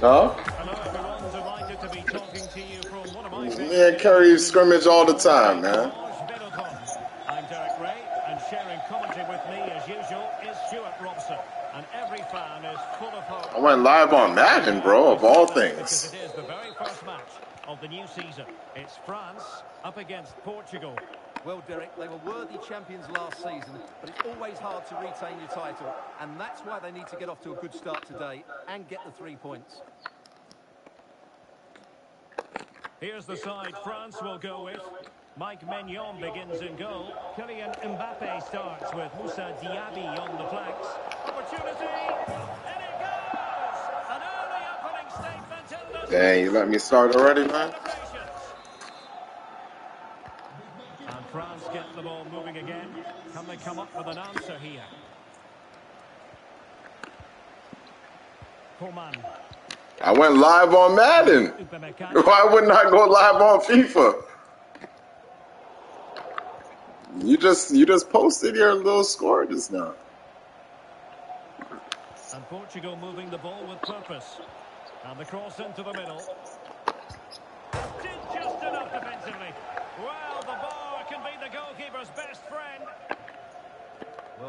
Huh? Hello everyone, delighted to be talking to you from one of my Me and Curry scrimmage all the time, man. I'm Derek Ray, and sharing commentary with me as usual is Stuart Robson. And every fan is full of hope. I went live on Madden, bro, of all Because things. it is the very first match of the new season. It's France up against Portugal. Well, Derek, they were worthy champions last season, but it's always hard to retain your title, and that's why they need to get off to a good start today and get the three points. Here's the side France will go with. Mike Maignan begins in goal. Kylian Mbappe starts with Moussa Diaby on the flanks. Opportunity! And it goes! An early opening statement in the Dang, you let me start already, man? celebrations. And France get the ball moving again. Can they come up with an answer here? Coman. I went live on Madden. Why wouldn't I go live on FIFA? You just you just posted your little score just now. And Portugal moving the ball with purpose. And the cross into the middle.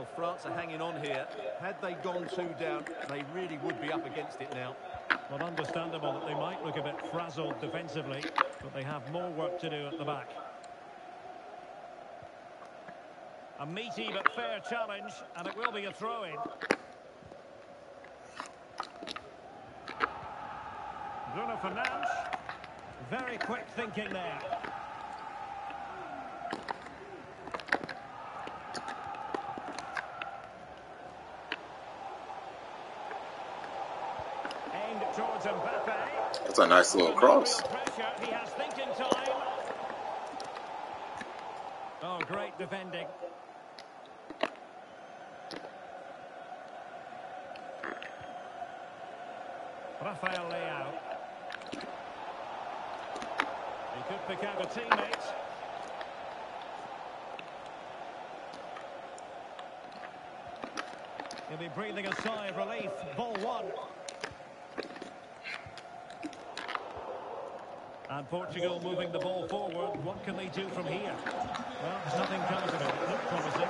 Well, France are hanging on here. Had they gone two down, they really would be up against it now. Well, understandable that they might look a bit frazzled defensively, but they have more work to do at the back. A meaty but fair challenge, and it will be a throw-in. Bruno Fernandes. Very quick thinking there. Aimed towards Mbappe. That's a nice little cross. Oh, great defending. Rafael Leao. He could pick out a teammate. He'll be breathing a sigh of relief. Ball one. And Portugal moving the ball forward. What can they do from here? Well, nothing comes of it. It looked promising.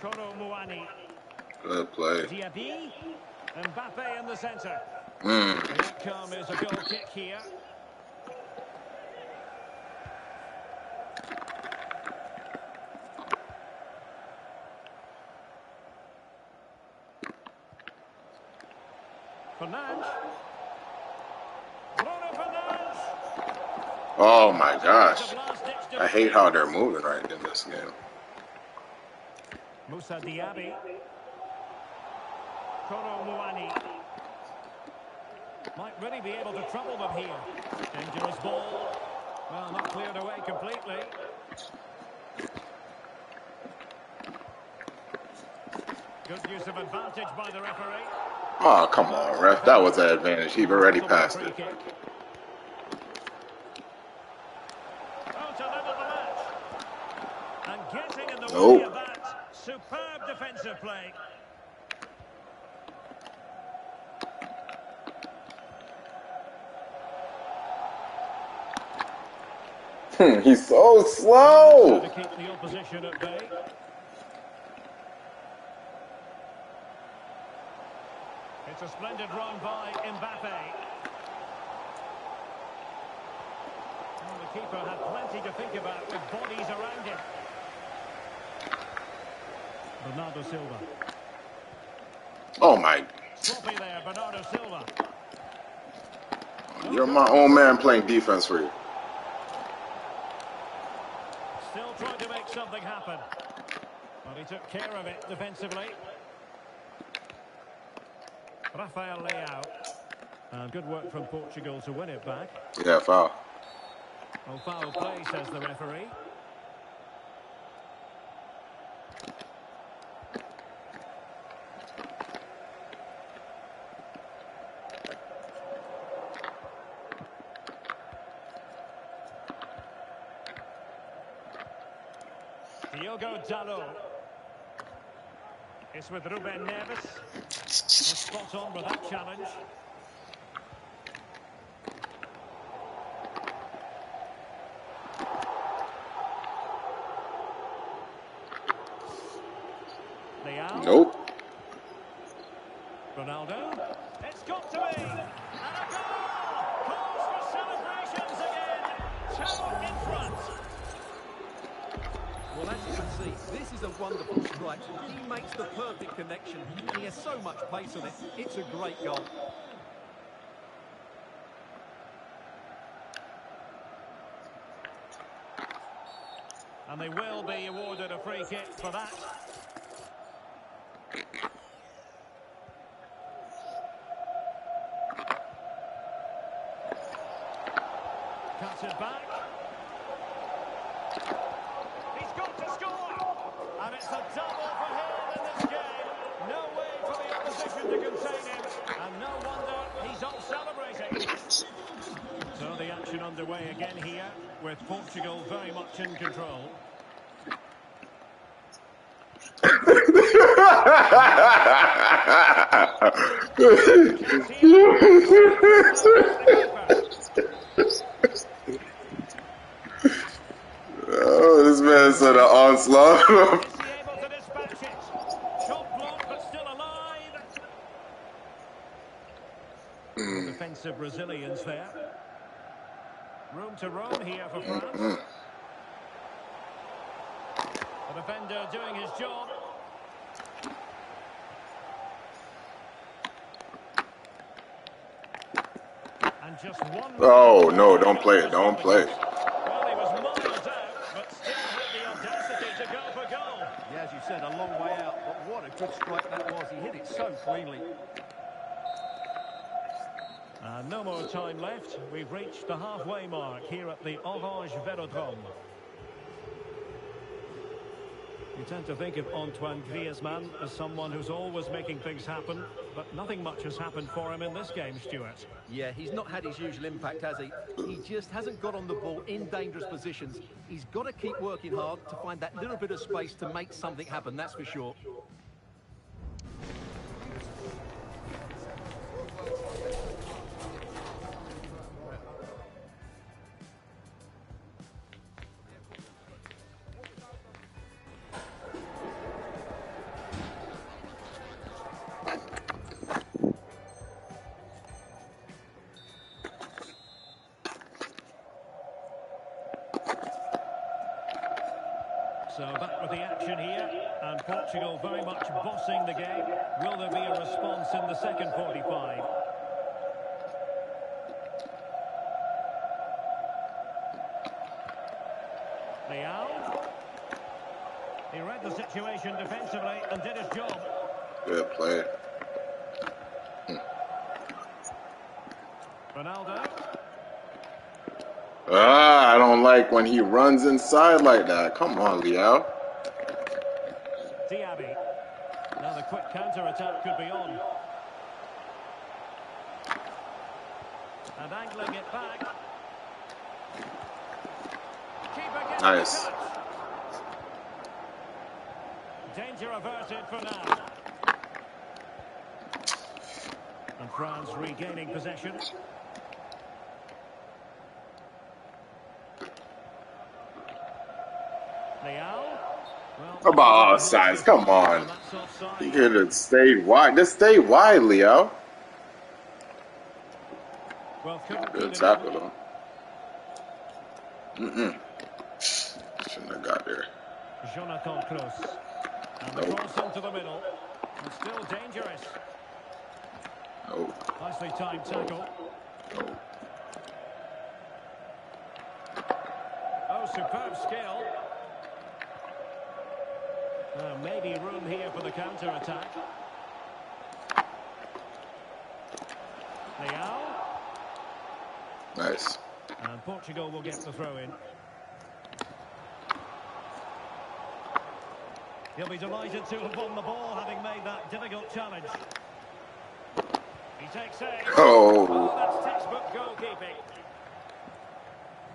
Kolo Muani. Good play. Diaby. Mbappe in the centre. Mm. The outcome is a goal kick here. Fernandes. Bruno Fernandes. Oh my gosh. I hate how they're moving right in this game. Moussa Diaby. Kolo Muani. Might really be able to trouble them here. Dangerous ball. Well, not cleared away completely. Good use of advantage by the referee. Oh, come on, ref. That was an advantage. He already passed it. kick. Oh, to level the match. And getting in the Oh. way of that. Superb defensive play. Hmm, He's so To slow. keep the opposition at bay. It's a splendid run by Mbappe. Well, the keeper had plenty to think about with bodies around him. Bernardo Silva. Oh my. Sloppy there, Bernardo Silva. You're my own man playing defense for you. Still trying to make something happen. But he took care of it defensively. Rafael Leao. And good work from Portugal to win it back. Yeah, foul. Oh, foul play, says the referee. Diogo Dalot. It's with Ruben Neves. Spot on with that challenge. Leao. Nope. Ronaldo. It's got to be. And a goal! Calls for celebrations again. Two in front. Well, as you can see, this is a wonderful strike. He makes the perfect connection. He has so much pace on it. It's a great goal. And they will be awarded a free kick for that. Cuts it back. He's got to score! And it's a double for him in this game. No way for the opposition to contain him. And no wonder he's off celebrating. So the action underway again here with Portugal very much in control. Oh, this man said an onslaught. Defensive Brazilians there. Room to roam here for France. The defender doing his job. And just one. Oh no! Don't play it. Don't play it. Well, he was miles out, but still had the audacity to go for goal. Yeah, as you said, a long way out, but what a good strike that was. He hit it so cleanly. Uh, no more time left. We've reached the halfway mark here at the Orange Velodrome. You tend to think of Antoine Griezmann as someone who's always making things happen, but nothing much has happened for him in this game, Stuart. Yeah, he's not had his usual impact, has he? He just hasn't got on the ball in dangerous positions. He's got to keep working hard to find that little bit of space to make something happen, that's for sure. When he runs inside like that. Come on, Leo. Diaby. Now the quick counter-attack could be on. And angling it back. Nice. the. Danger averted for now. And France regaining possession. Leao. On, offsides. Come on. You could have stayed wide. Just stay wide, Leo. Good tackle, though. Mm-mm. Shouldn't have got there. Jonathan Clauss. And the Nope. cross into the middle. And still dangerous. No, Nicely timed tackle. no. Oh, superb skill. Uh, maybe room here for the counter-attack. Leao. Nice. And Portugal will get the throw-in. He'll be delighted to have won the ball, having made that difficult challenge. He takes aim. Oh, Oh, that's textbook goalkeeping.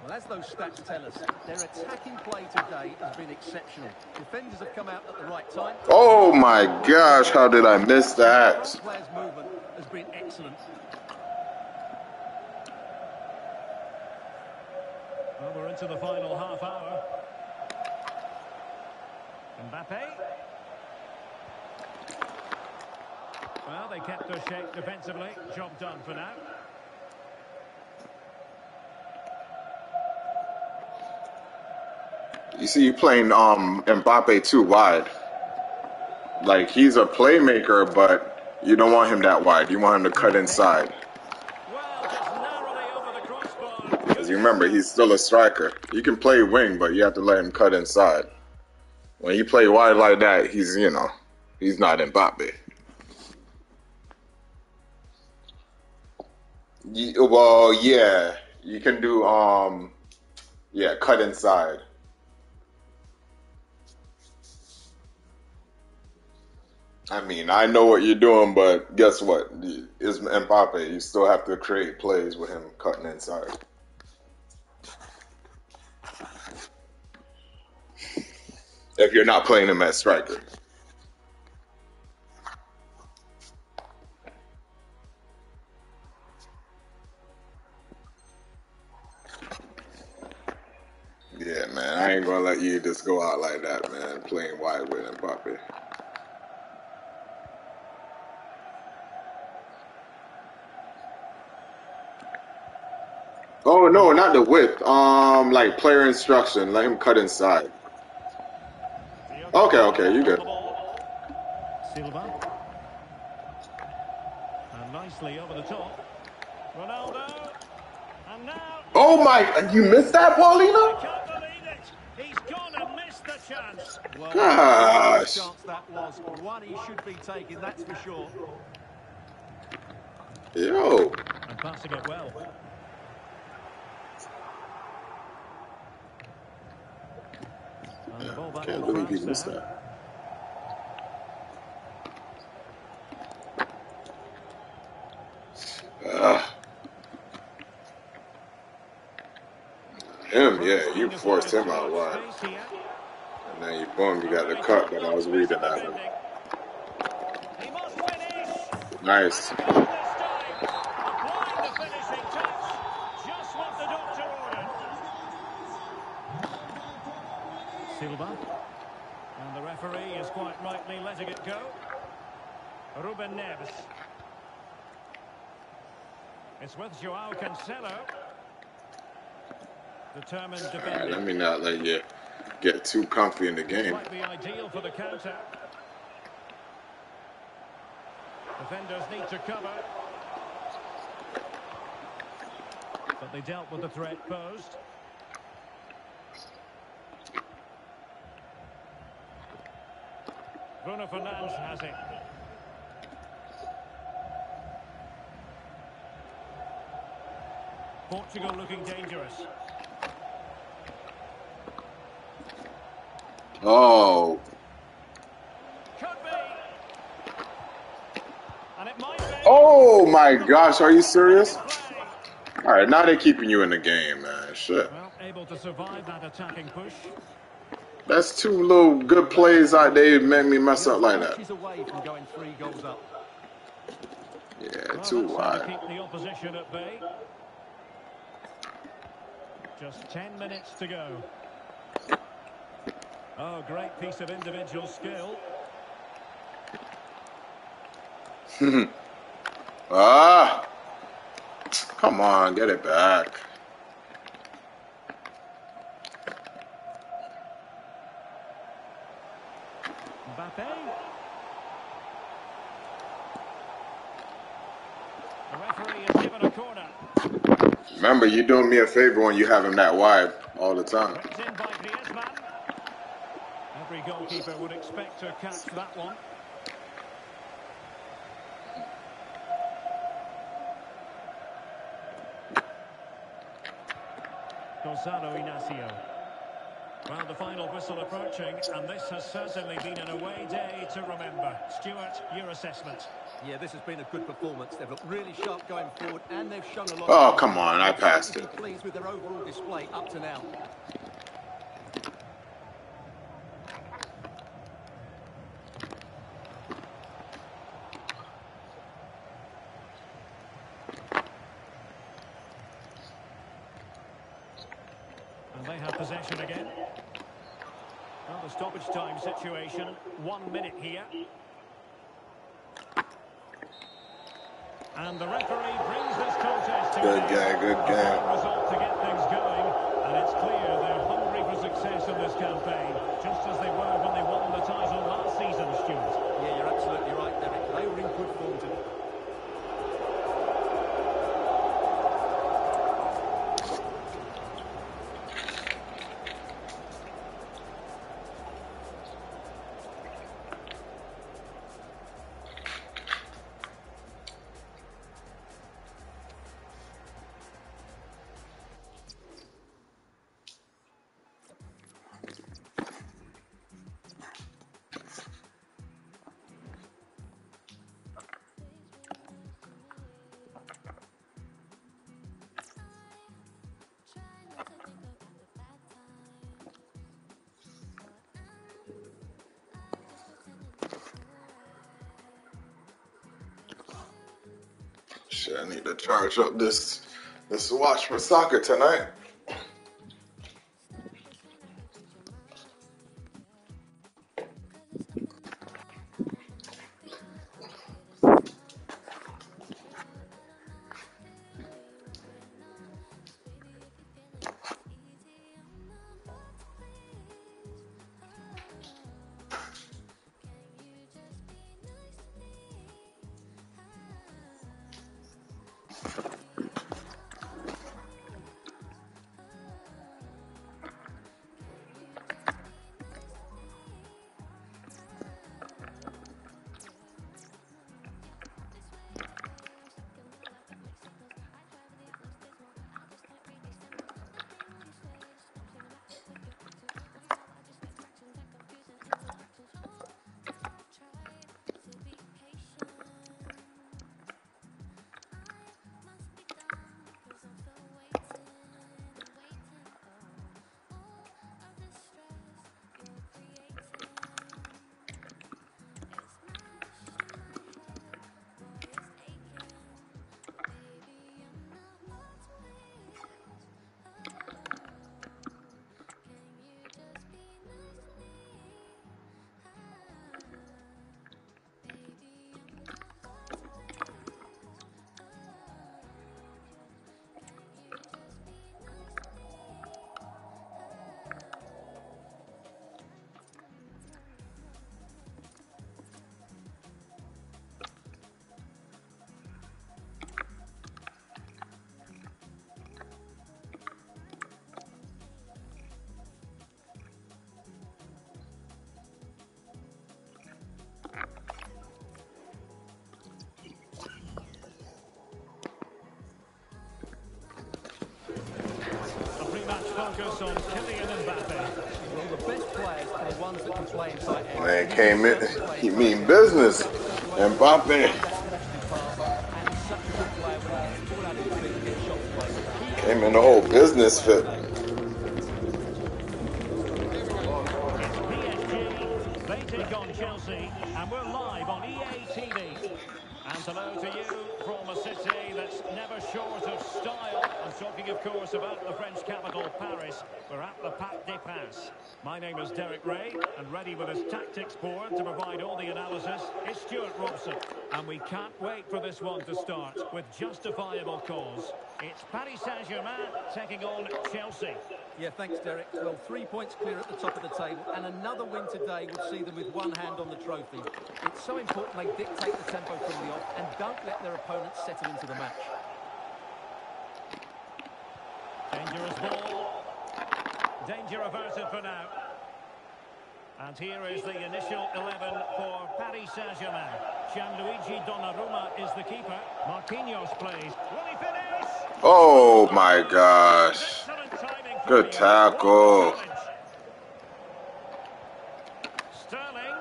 Well, as those stats tell us, their attacking play today has been exceptional. Defenders have come out at the right time. Oh my gosh, how did I miss that? Players' movement has been excellent. Well, we're into the final half hour. Mbappe. Well, they kept their shape defensively. Job done for now. You see, you playing um Mbappe too wide. Like he's a playmaker, but you don't want him that wide. You want him to cut inside. Because you remember, he's still a striker. You can play wing, but you have to let him cut inside. When he play wide like that, he's you know, he's not Mbappe. Well, yeah, you can do um, yeah, cut inside. I mean, I know what you're doing, but guess what? It's Mbappe. You still have to create plays with him cutting inside. If you're not playing him as striker. Yeah, man. I ain't gonna let you just go out like that, man. Playing wide with Mbappe. Oh no, not the width. Um, like player instruction. Let him cut inside. Okay, okay, you good. Silva. And nicely over the top. Ronaldo. And now. Oh my! You missed that, Paulina? Can't believe it. He's gonna miss the chance. Gosh. chance that was. One he should be taking, that's for sure. Yo. And passing it well. Back Can't believe he missed that. Ah. Him, yeah, you forced him out wide. And then you boom, you got the cut, but I was reading at him. Nice. This time, applying the finishing touch. Just what the doctor ordered. Silva. And the referee is quite rightly letting it go. Ruben Neves. It's with Joao Cancelo. Determined Alright, defending. let me not let you get too comfy in the game. Might be ideal for the counter. Defenders need to cover. But they dealt with the threat posed. Bruno Fernandes has it. Portugal looking dangerous. Oh, Could be. And it might be. oh my gosh, are you serious? All right, now they're keeping you in the game, man. Shit, Well, able to survive that attacking push. That's two little good plays out there made me mess up like that. Inches away from going three goals up. Yeah, too that's how to wide. keep the opposition at bay. Just 10 minutes to go. Oh, great piece of individual skill. Ah, come on, get it back. Mbappe. The referee has given a corner. Remember, you're doing me a favor when you have him that wide all the time. Ripped in by Griezmann. Every goalkeeper would expect to catch that one. Goncalo Inacio. Well, the final whistle approaching, and this has certainly been an away day to remember. Stuart, your assessment. Yeah, this has been a good performance. They've looked really sharp going forward, and they've shown a lot. Oh, come on, I passed it. Pleased with their overall display up to now. And they have possession again. Well, the stoppage time situation, one minute here. And the referee brings this contest to Good guy, game, end. good A game. fine result to get things going, and it's clear they're hungry for success in this campaign, just as they were when they won the title last season, Stuart. Yeah, you're absolutely right, Derek. They were in good form today. I need to charge up this this watch for soccer tonight. Focus on Kylian Mbappe. Well, the best players are the ones that can play inside. Man came in, he mean business. Mbappe. And he's such a good player when he gets the ball out of his feet and gets shots played. Came in the whole business fit. Derek Ray, and ready with his tactics board to provide all the analysis is Stuart Robson. And we can't wait for this one to start with justifiable cause. It's Paris Saint-Germain taking on Chelsea. Yeah, thanks, Derek. Well, three points clear at the top of the table, and another win today would see them with one hand on the trophy. It's so important they dictate the tempo from the off and don't let their opponents settle into the match. Dangerous ball. Danger averted for now. And here is the initial 11 for Paris Saint-Germain. Gianluigi Donnarumma is the keeper. Marquinhos plays. Will he finish? Oh my gosh. Good tackle. Sterling.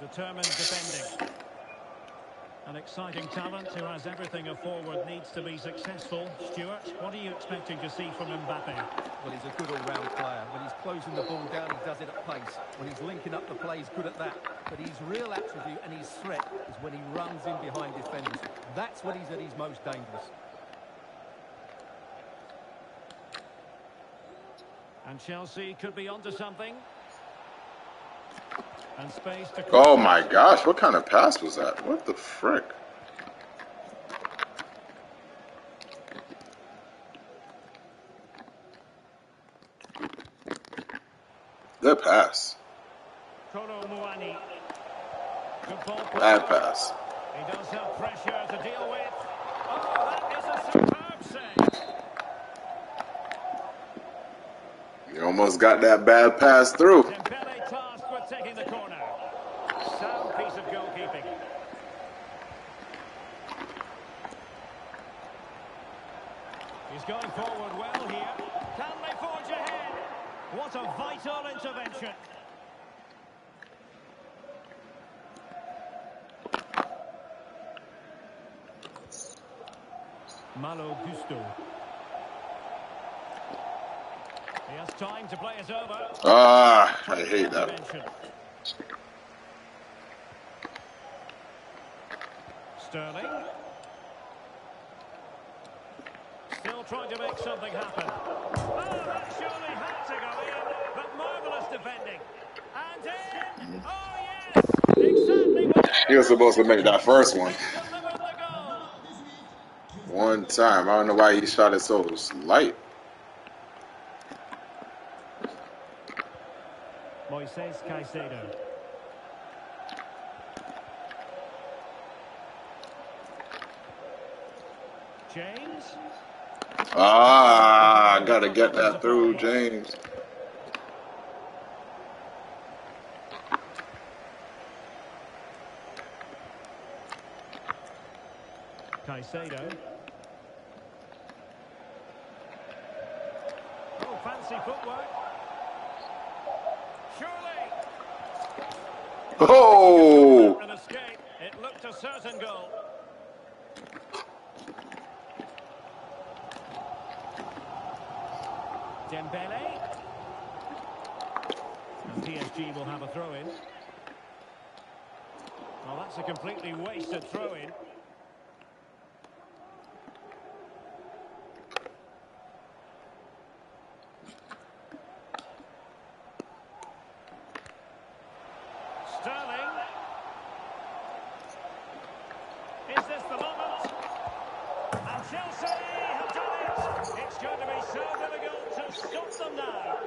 Determined defending. An exciting talent who has everything a forward needs to be successful. Stuart, what are you expecting to see from Mbappe? Well, he's a good all-round player. When he's closing the ball down, he does it at pace. When he's linking up the play, he's good at that. But his real attribute and his threat is when he runs in behind defenders. That's when he's at his most dangerous. And Chelsea could be onto something. And space to Oh my gosh, what kind of pass was that? What the frick? Good pass. Kolo Muani. Good ball. Bad pass. He does have pressure to deal with. Oh, that is a superb save. You almost got that bad pass through. Dembele tasked with taking the corner. Sound piece of goalkeeping. Going forward well here. Can they forge ahead? What a vital intervention. Malo Gusto. He has time to play it over. Ah, I hate that. Sterling. Still trying to make something happen. Oh, that surely had to go in, but marvellous defending. And in. Oh, yes! Exactly He was supposed to make that first one. delivered the goal. One time. I don't know why he shot it so light. Moises Caicedo. James. Ah, I gotta get that through, James. Caicedo. Oh, fancy footwork. Surely. Oh! An escape. It looked a certain goal. Dembele. And PSG will have a throw-in. Well, that's a completely wasted throw-in. Sterling. Is this the moment? And Chelsea have done it. It's going to be so difficult to stop them now.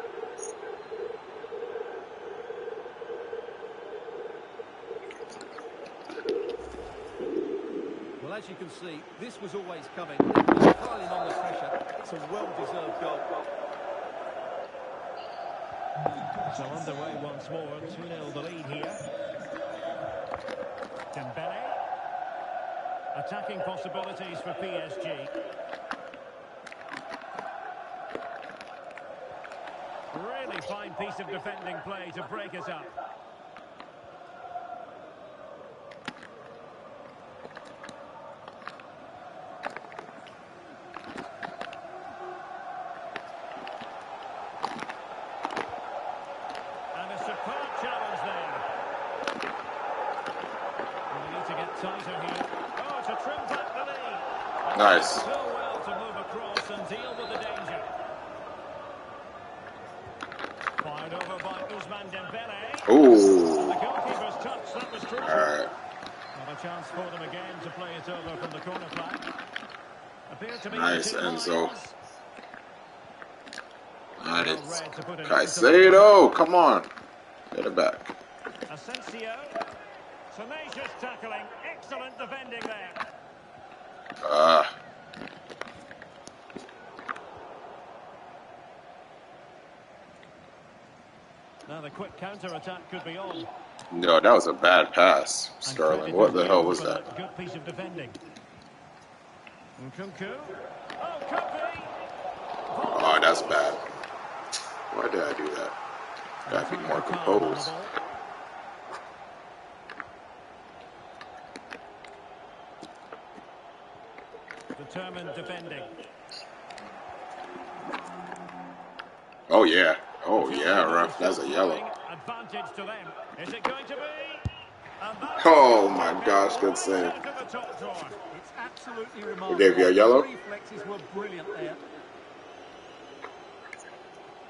Well, as you can see, this was always coming. Piling on the pressure. It's a well-deserved goal. So underway once more, 2-0 the lead here. Dembele. Attacking possibilities for PSG. Really fine piece of defending play to break us up. And a superb challenge there. We need to get tighter here. Oh, to trim back the lead. Nice. So well to move across and deal with the danger. Fired over by Ousmane Dembele. Ooh. The goalkeeper's touch, that was crucial. Alright. Not chance for them again to play it over from the corner flag. Appear to be Nice, Enzo. lines. That Well is read to put an end to the- Caicedo. Come on. Get it back. Asensio. Tenacious tackling. Excellent defending there. quick counter-attack could be on. No, that was a bad pass, Sterling. What the hell was that? Good piece of defending. Oh, oh, that's bad. Why did I do that? Gotta be more composed. Determined defending. Oh, yeah. Oh yeah, ref. That's a yellow. Advantage to them. Is it going to be? Oh my gosh, good save. Remarkable. gave you a yellow?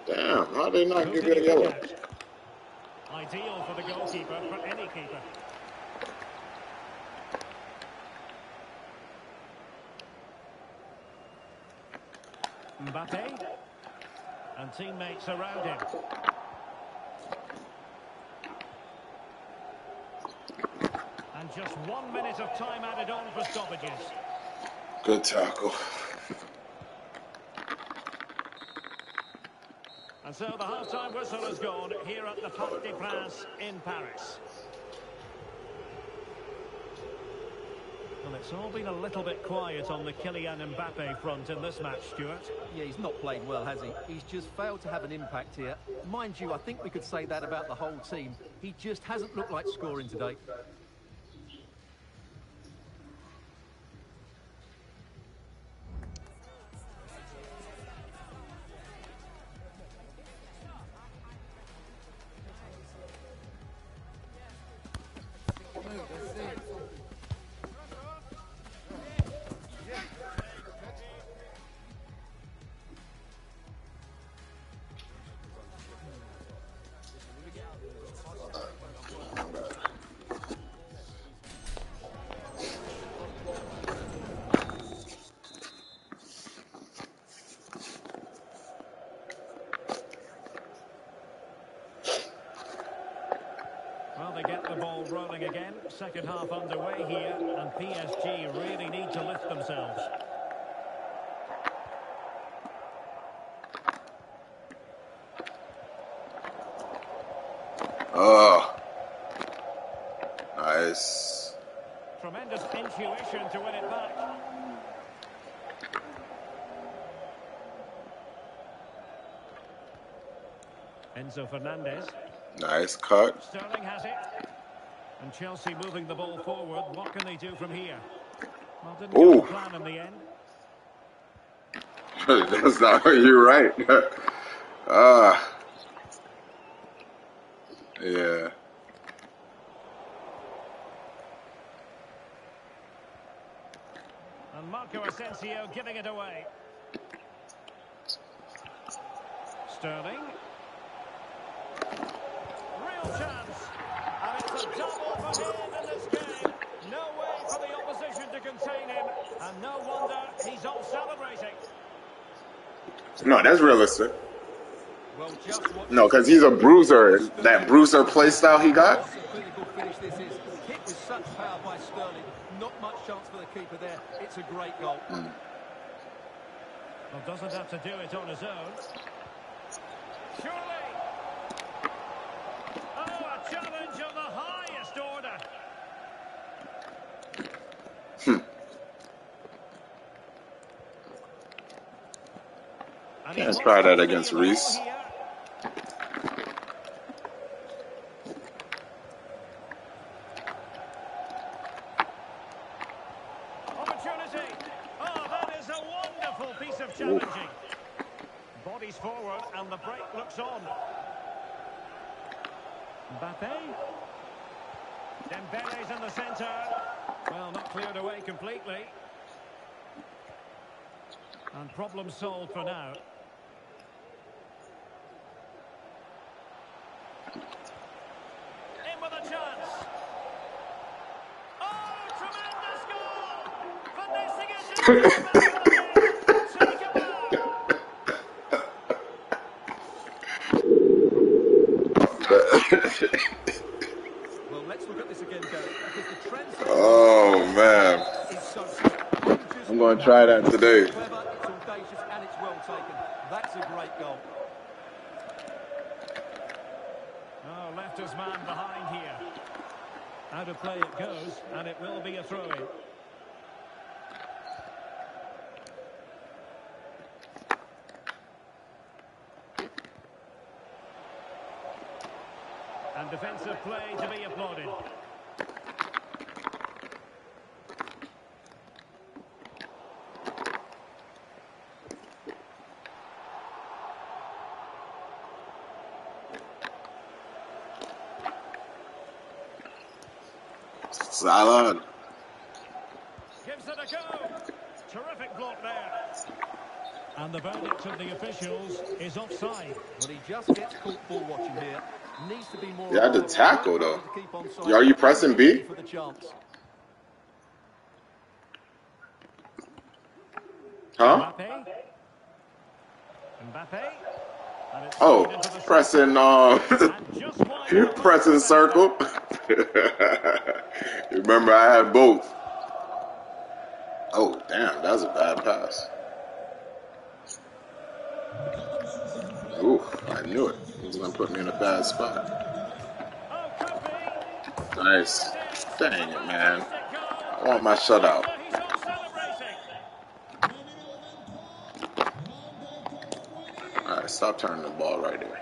Damn, how they not give you a yellow? Ideal for the goalkeeper, for any keeper. Mbappe. And teammates around him. And just one minute of time added on for stoppages. Good tackle. And so the half-time whistle has gone here at the Parc des Princes in Paris. It's all been a little bit quiet on the Kylian Mbappe front in this match, Stuart. Yeah, he's not played well, has he? He's just failed to have an impact here. Mind you, I think we could say that about the whole team. He just hasn't looked like scoring today. Rolling again. Second half underway here, and PSG really need to lift themselves. Oh. Nice. Tremendous intuition to win it back. Enzo Fernandez. Nice cut. Sterling has it. And Chelsea moving the ball forward. What can they do from here? Well, didn't Ooh. to plan in the end. That's not you're right. Ah. yeah. And Marco Asensio giving it away. Sterling. Real chance. And it's a double for him in this game. No way for the opposition to contain him. And no wonder he's off celebrating. No, that's realistic. Well, just what No, because he's a bruiser. That bruiser play style he got. What a clinical finish this is. Hit with such power by Sterling. Not much chance for the keeper there. It's a great goal. Mm. Well, doesn't have to do it on his own. Surely. Oh, a challenge of the highest order. And he Let's wants try to that see against the ball Reece. here. Opportunity. Oh, that is a wonderful piece of challenging. Bodies forward and the break looks on. Mbappe. Dembele's in the centre. Well, not cleared away completely. And problem solved for now. In with a chance. Oh, tremendous goal! Finessing it into the Take him out. Well, let's look at this again, Gary, because the transition Oh man. is so good. Just I'm gonna try that today. Clever, it's audacious, and it's well taken. That's a great goal. Oh, left his man behind here. Out of play it goes, and it will be a throw-in. And defensive play to be applauded. Salah. Gives it a go. Terrific block there. And the verdict of the officials is offside. Well, he just gets caught ball watching here. Needs to be more. Yeah, the aware. tackle, though. To keep on side. Yeah, Are you pressing B? For the chance. Huh? Mbappe. Mbappe. Oh, played into the pressing um And just wide of the pressing circle. Remember I had both. Oh damn, that was a bad pass. Ooh, I knew it. It was gonna put me in a bad spot. Nice. Dang it, man. I want my shutout. He's. Alright, stop turning the ball right there.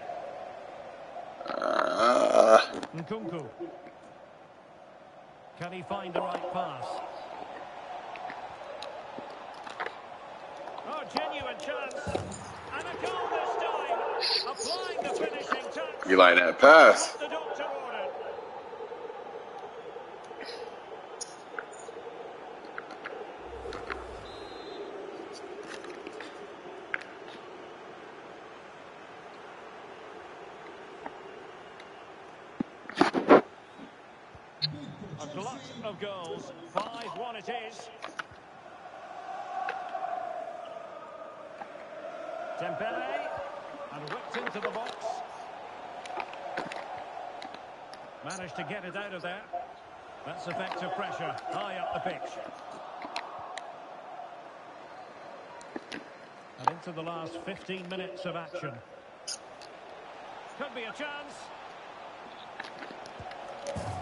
Uh. Can he find the right pass? Oh, genuine chance. And a goal this time. Applying the finishing touch. you like that pass? The doctor ordered. A glut of goals. 5-1 it is. Dembele. And whipped into the box. Managed to get it out of there. That's effective pressure. High up the pitch. And into the last 15 minutes of action. Could be a chance.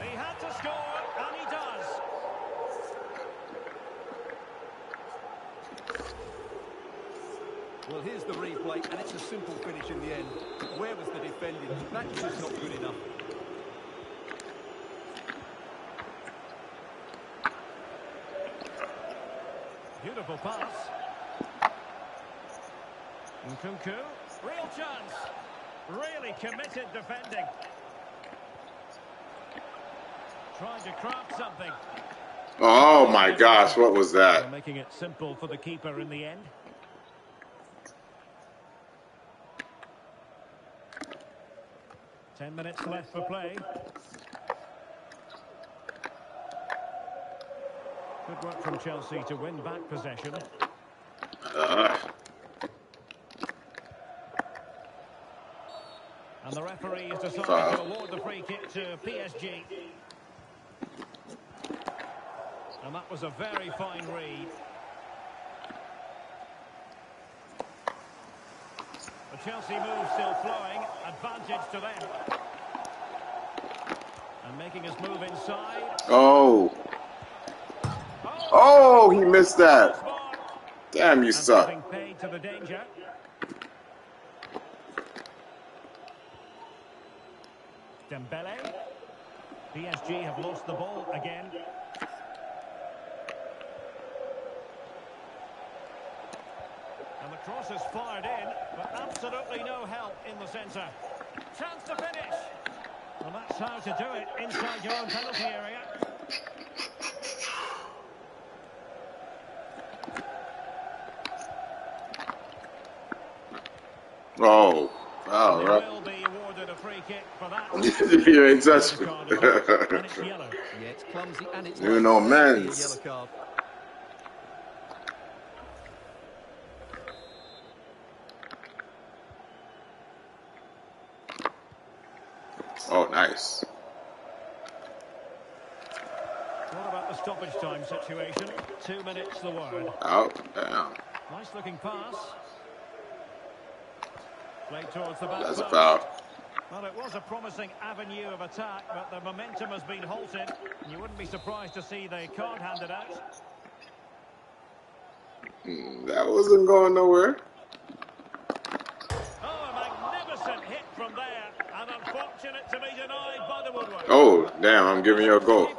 He had to score, and he does. Well, here's the replay, and it's a simple finish in the end. Where was the defending? That's just not good enough. Beautiful pass. Nkunku. Real chance. Really committed defending. Trying to craft something. Oh my gosh, what was that? making it simple for the keeper in the end. Ten minutes left for play. Good work from Chelsea to win back possession. Uh, And the referee has decided Foul. to award the free kick to PSG. And that was a very fine read. The Chelsea move still flowing. Advantage to them. And making his move inside. oh, Oh, he missed that. Damn, you suck. being paid to. Dembele. PSG have lost the ball again. And the cross is fired in, but absolutely no help in the centre. Chance to finish. Well, that's how to do it inside your own penalty area. Oh, wow, They right. will be awarded a free kick for that. if you ain't touch The me. card is- and it's yellow. Yeah, it's clumsy and it's You late. Know, That'll be a men's. yellow card. oh, nice. What about the stoppage time situation? Two minutes the word. Out, down. Nice looking pass. Played towards the back. That's a foul. Well, it was a promising avenue of attack, but the momentum has been halted. You wouldn't be surprised to see the card handed out. Mm, That wasn't going nowhere. Oh, a magnificent hit from there. And unfortunate to be denied by the woodwork. Oh, damn, I'm giving you a goal. Oh,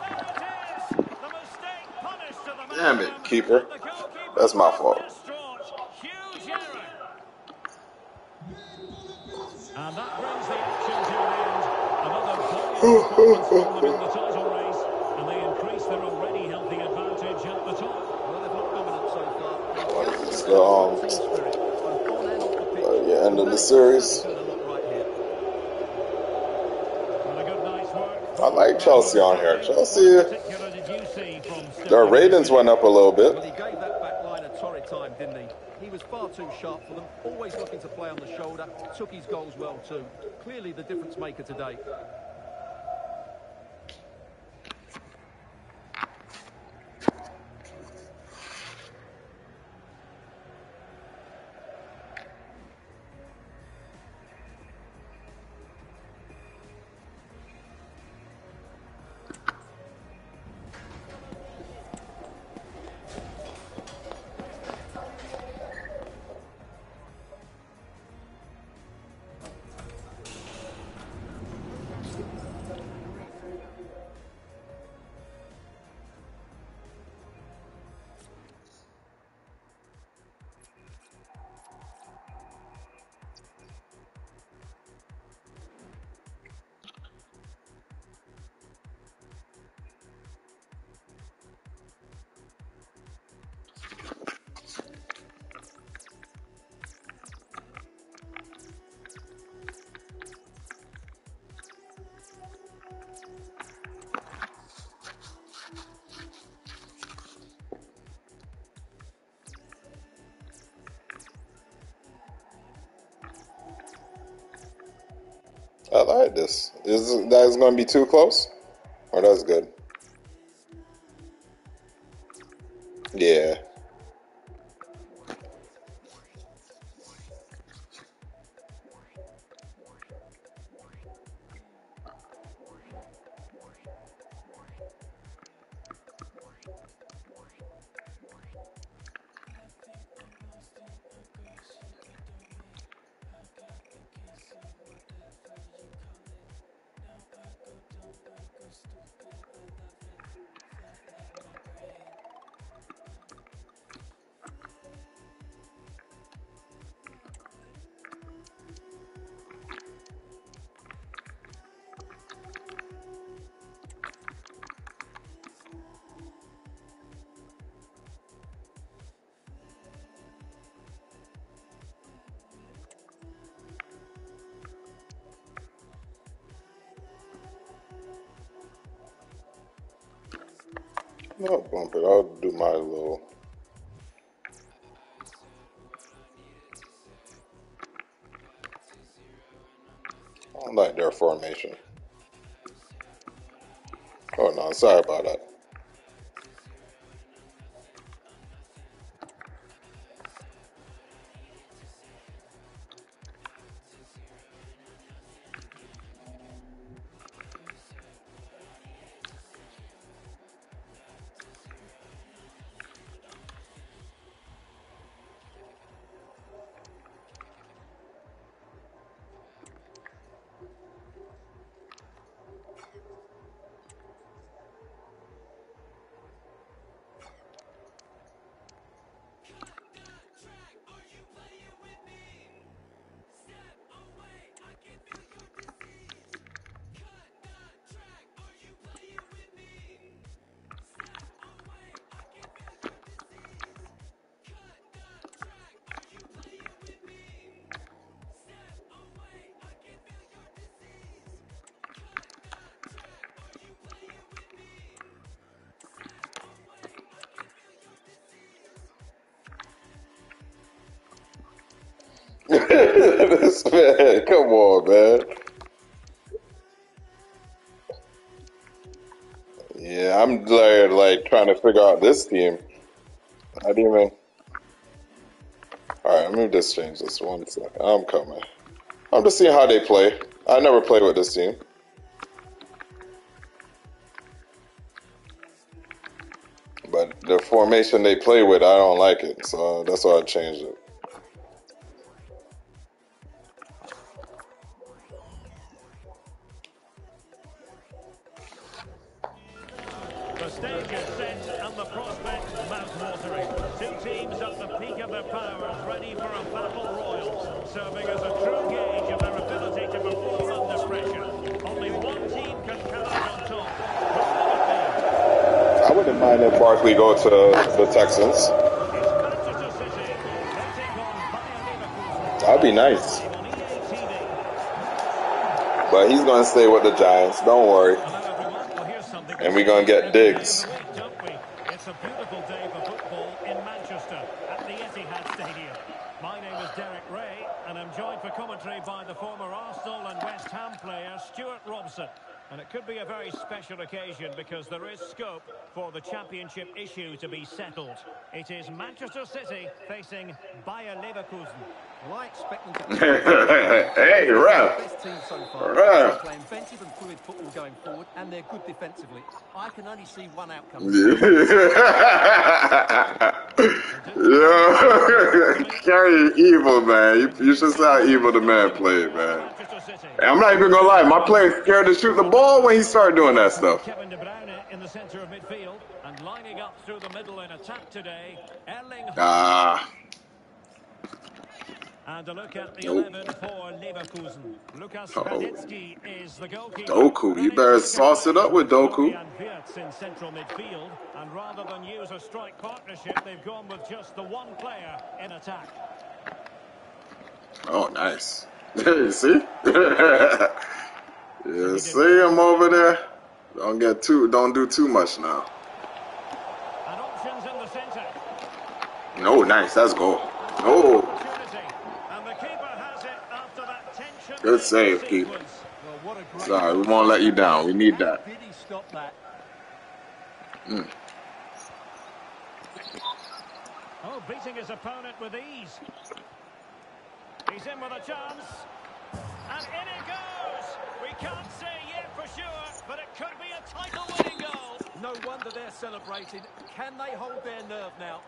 there it is. The mistake punished to the Damn it, keeper. That's my fault. distraught. Huge error. And that brings the action to an end. Another brilliant performance from them in the title race, and they increase their already healthy advantage at the top. Well, they've looked dominant so far. What is this, the, um, Team spirit, both on and off the pitch. uh, yeah, end of the series. I like Chelsea on here. Chelsea, their ratings went up a little bit. he gave that back line a time, didn't he? He was far too sharp for them, always looking to play on the shoulder, took his goals well too. Clearly the difference maker today. I like this. Is that is going to be too close? Or that's good? Bump it. I'll do my little. I like their formation. Oh no, sorry about that. This man, come on, man. Yeah, I'm like, like trying to figure out this team. I didn't even. All right, let me just change this one second. I'm coming. I'm just seeing how they play. I never played with this team. But the formation they play with, I don't like it, so that's why I changed it. On Bayer Leverkusen. That'd be nice. But he's gonna stay with the Giants. Don't worry. And we're get the I'm joined for commentary by the former Arsenal and West Ham player Stuart Robson. And it could be a very special occasion because there is scope for the championship issue to be settled. It is Manchester City facing Bayer Leverkusen. Well, I expect them to hey, ref. best team so far. Right. They're playing inventive and fluid football going forward, and they're good defensively. I can only see one outcome. Yo, carry evil, man. You, you should see how evil the man played, man. Manchester City. And I'm not even gonna lie, my player's scared to shoot the ball when he started doing that stuff. Kevin De Bruyne in the centre of midfield and lining up through the middle in attack today. Erling. Ah, And a look at the Nope. 11 for Leverkusen. Lukas Uh-oh. Is the goalkeeper. Doku, you better sauce it up with Doku. In central midfield. And rather than use a strike partnership, they've gone with just the one player in attack. oh, nice. You see? you see him over there? Don't get too, don't do too much now. And options in the centre. No, nice. That's goal. No. Opportunity. And the keeper has it after that tension. Good save, keeper. sequence. Well, what a great Sorry, we won't let you down. We need that. Did he stop that? Hmm. Oh, beating his opponent with ease. He's in with a chance. And in it goes. We can't say yet for sure, but it could be a title-winning goal. No wonder they're celebrating. Can they hold their nerve now?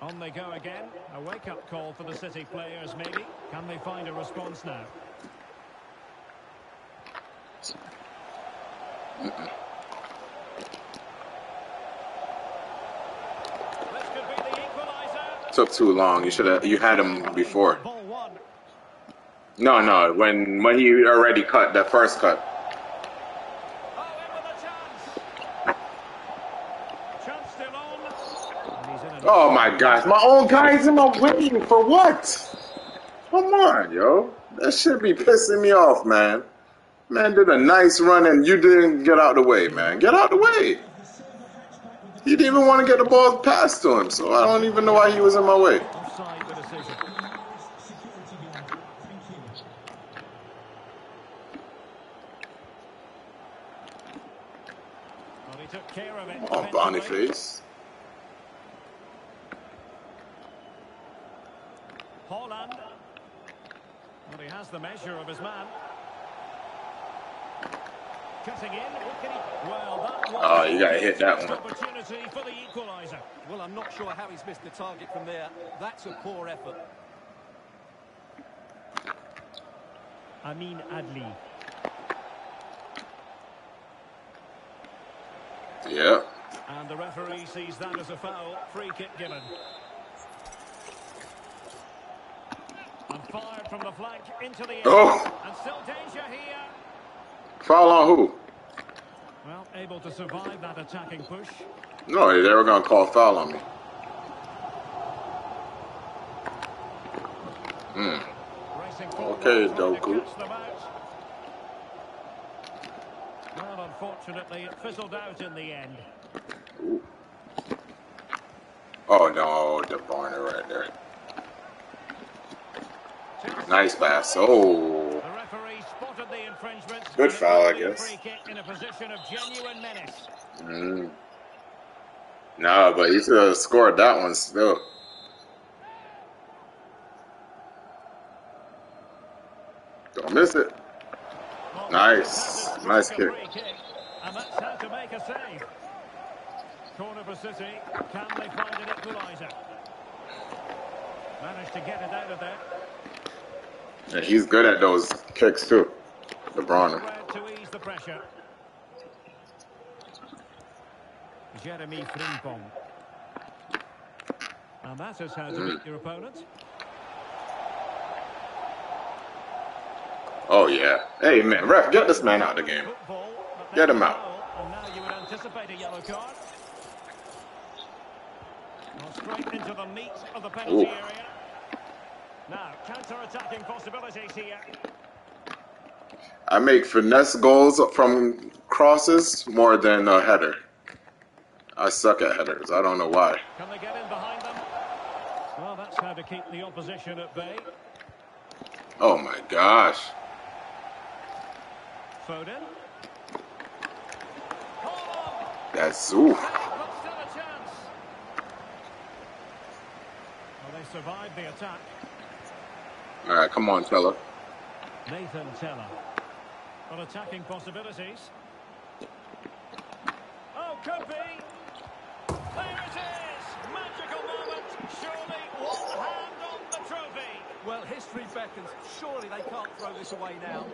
On they go again. A wake-up call for the City players, maybe. Can they find a response now? This could be the equaliser. Took too long. You should have. You had him before. No, no. When when he already cut that first cut. Oh, Oh my gosh, my own guy's in my way for what? Come on, yo. That should be pissing me off, man. Man did a nice run and you didn't get out the way, man. Get out the way. He didn't even want to get the ball passed to him, so I don't even know why he was in my way. Come on, defensively. Boniface. Haaland. Well, he has the measure of his man. Cutting in. What can he... Well, that was Oh, you gotta hit that one. Opportunity for the equaliser. Well, I'm not sure how he's missed the target from there. That's a poor effort. Amin Adli. Yeah. And the referee sees that as a foul. Free kick given. And fired from the flank into the air. Oh. And still danger here. Foul on who? Well, able to survive that attacking push. No, they were gonna call foul on me. Hmm. Okay, to Doku. Well, unfortunately, it fizzled out in the end. Ooh. Oh no, De Bruyne right there. Nice pass. Oh. The referee spotted the infringement. Good foul, I guess. Free kick in a position of genuine menace. Mm. Nah, but he should have scored that one still. Don't miss it. Nice. Nice kick. And that's how to make a save. Corner for City. Can they find an equaliser? Managed to get it out of there. And he's good at those kicks too. De Bruyne. Red to ease the pressure. Jeremy Frimpong. And that is how hmm. to beat your opponent. Oh yeah. Hey man, ref, get this man out of the game. Get him out. And now you would anticipate anticipate a yellow card. Straight into the meat of the penalty Ooh. area. Now, counter-attacking possibilities here. I make finesse goals from crosses more than a header. I suck at headers. I don't know why. Can they get in behind them? Well, that's how to keep the opposition at bay. Oh my gosh. Foden. That's ooh. still a chance. Well, they survived the attack. All right, come on, fella. Nathan Tella. Well, attacking possibilities. Oh, could be. There it is. Magical moment. Surely one hand on the trophy. Well, history beckons. Surely they can't throw this away now.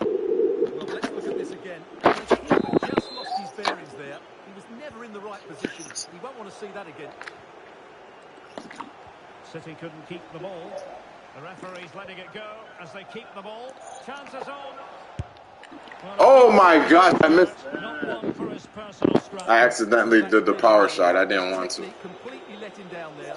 Well, let's look at this again. Just lost his bearings there. He was never in the right position. He won't want to see that again. City couldn't keep the ball. The referee's letting it go as they keep the ball. Chances on. Well, Oh my gosh, I missed. Not one for his personal strike. I accidentally did the power shot. I didn't want to. Technique completely let him down there.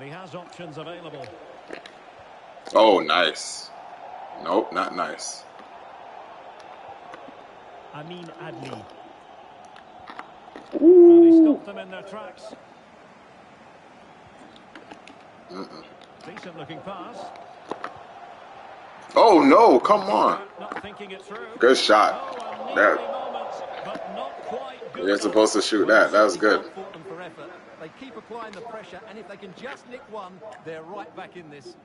And he has options available. Oh, nice. Nope, not nice. Amin Adli. He stopped them in their tracks. Mm-mm. Decent looking pass. Oh no, come on. Not thinking it through. Good shot. Oh, That moment, but not quite good you're supposed to shoot that. That was good. Can't fault them for effort. They keep applying the pressure, and if they can just nick one, they're right back in this.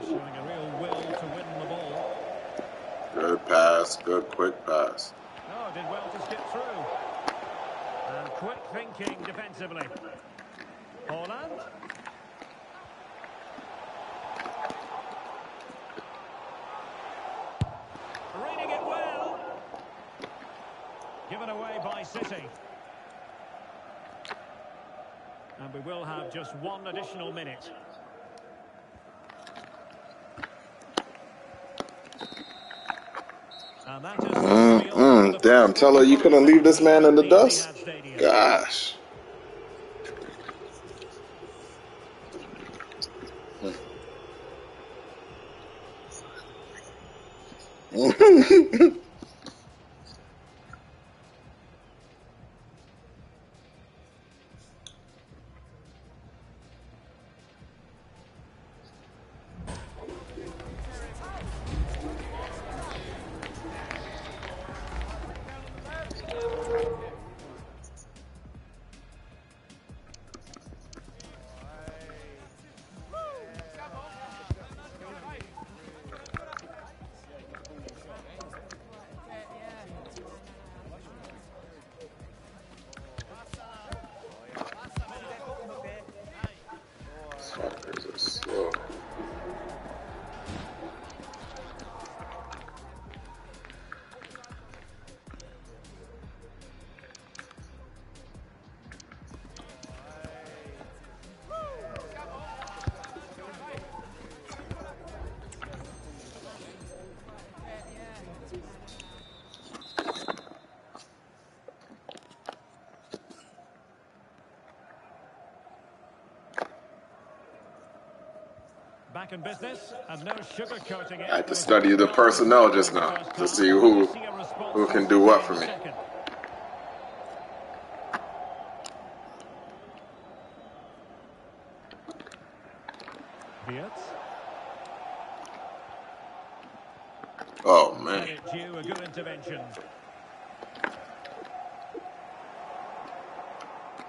Showing a real will to win the ball. Good pass. Good quick pass. Oh, did well to skip through. And quick thinking defensively. Haaland. Reading it well. Given away by City. And we will have just one additional minute. And that is Mm, mm, damn, Tella, you couldn't leave this man in the dust? Gosh. I had to study the personnel just now to see who who can do what for me. Oh man. a good intervention.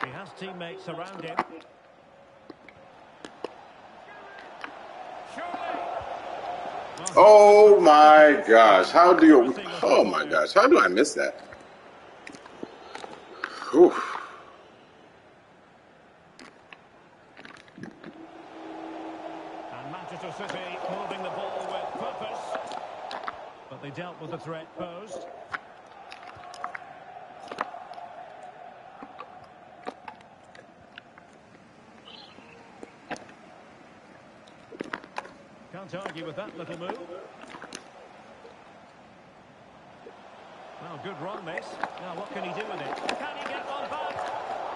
He has teammates around him. Surely. Oh my gosh. How do you Oh my gosh. How do I miss that? Whew. And Manchester City moving the ball with purpose. But they dealt with the threat posed. Can't argue with that little move. Well, good run, this. Now, what can he do with it? Can he get one back?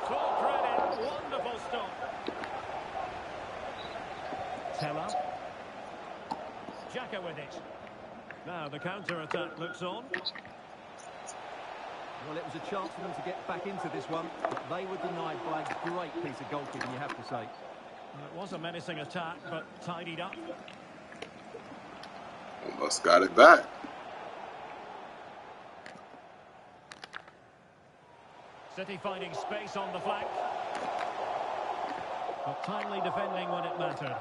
Full credit. Wonderful stop. Tella. Xhaka with it. Now, the counter-attack looks on. Well, it was a chance for them to get back into this one, but they were denied by a great piece of goalkeeping, you have to say. Well, it was a menacing attack, but tidied up. Got it back. City finding space on the flank. But timely defending when it mattered.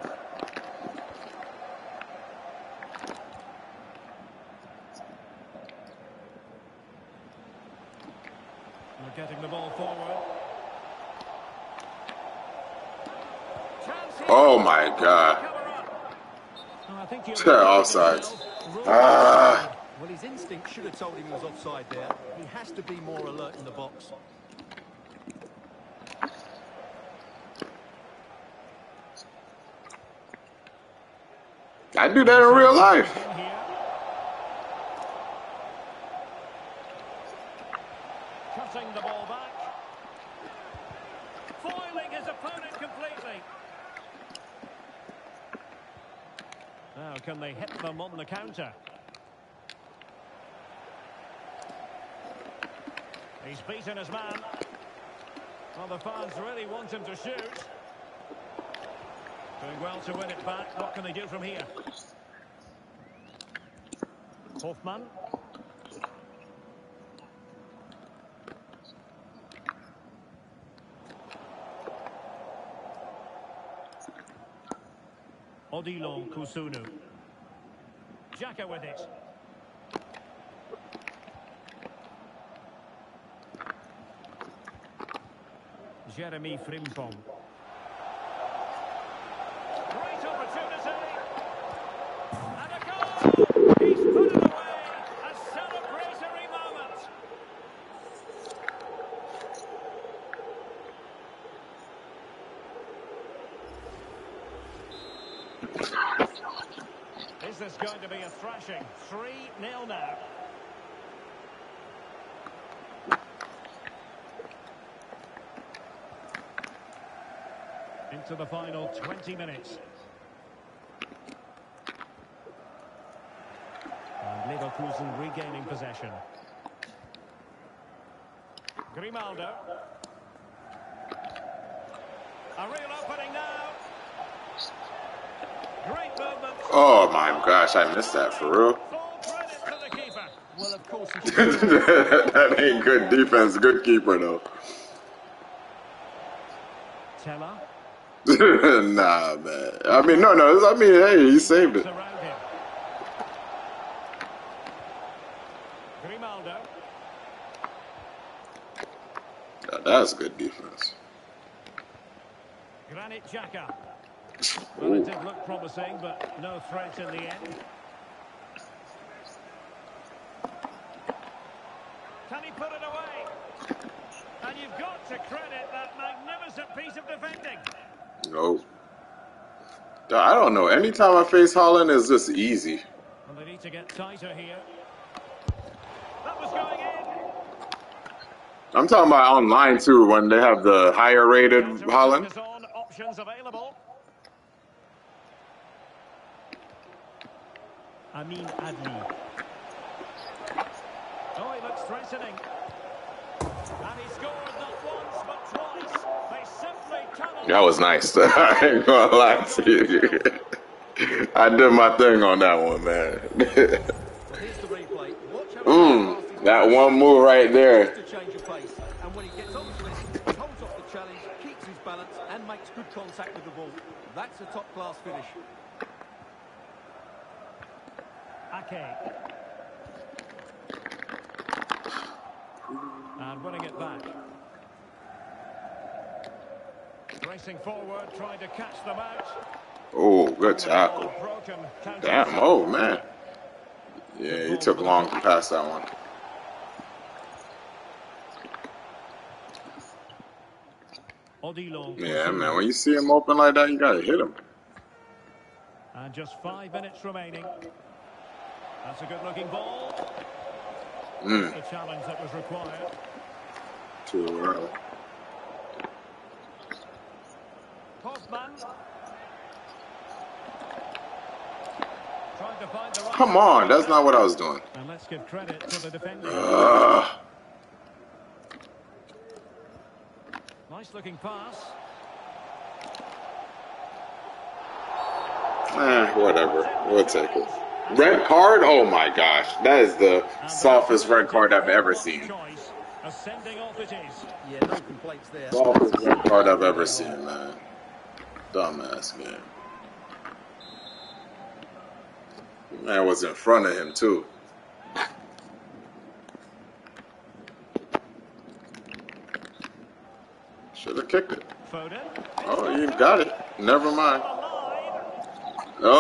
We're getting the ball forward. Oh my god. Cover up. I think he'll be offsides. Ah. Well, his instinct should have told him he was offside there. He has to be more alert in the box. I do that in real life. in here. Cutting the ball back. Foiling his opponent completely. Now, can they hit them He's beaten his man. Well, the fans really want him to shoot. Doing well to win it back. What can they do from here? Hofmann. Odilon Kossounou. Xhaka with it. Jeremy Frimpong. Great opportunity. And a goal! He's put it away. A celebratory moment. Is this going to be a thrashing? 3-0 now. Into the final 20 minutes. And Leverkusen regaining possession. Grimaldo. A real opening now. Great movement. Oh my gosh, I missed that for real. Full credit to the keeper. Well, of course, that ain't good defense, good keeper though. Tella. nah, man. I mean, no, no. I mean, hey, he saved it. around him. Grimaldo. That's good defense. Granit Well, it did look promising, but no threat in the end. Can he put it away? And you've got to credit that magnificent piece of defending. No. I don't know. Anytime I face Haaland, it's just easy. And they need to get tighter here. That was going in. I'm talking about online too, when they have the higher rated Haaland. Options available. Amin Adli. Oh, he looks threatening. And he scored not once, but twice. They simply tunneled. That was nice. I ain't gonna lie to you. I did my thing on that one, man. Here's the replay. Watch how mm, that one move right there. to change of pace. And when he gets onto it, he holds off the challenge, keeps his balance, and makes good contact with the ball. That's a top-class finish. Ake. And winning it back. Racing forward, trying to catch them out. Oh, good tackle. Damn, oh man. Yeah, he took long to pass that one. Yeah, man, when you see him open like that, you gotta hit him. And just five minutes remaining. That's a good looking ball. Mm, The challenge that was required. too early. Hofmann. Trying to find the right Come on, that's not what I was doing. And let's give credit to the defender. Ugh. Nice looking pass. Eh, whatever. We'll take it. Red card? Oh my gosh. That is the softest red card I've ever seen. Choice. Ascending off it is. Yeah, no complaints there. Softest red card I've ever seen, man. Dumbass game. Man was in front of him too. Should have kicked it. Oh, you got it. Never mind. Oh.